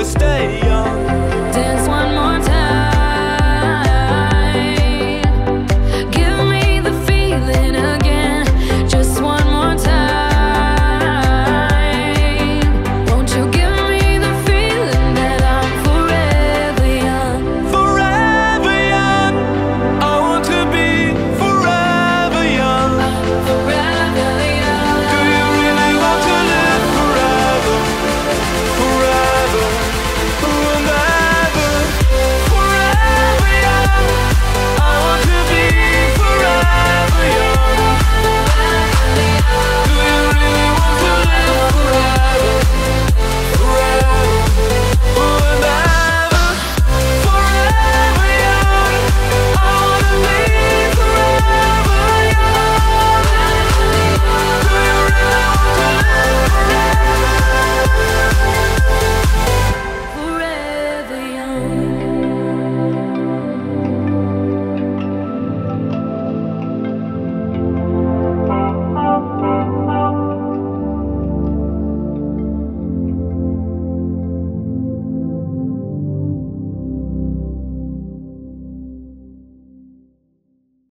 they stay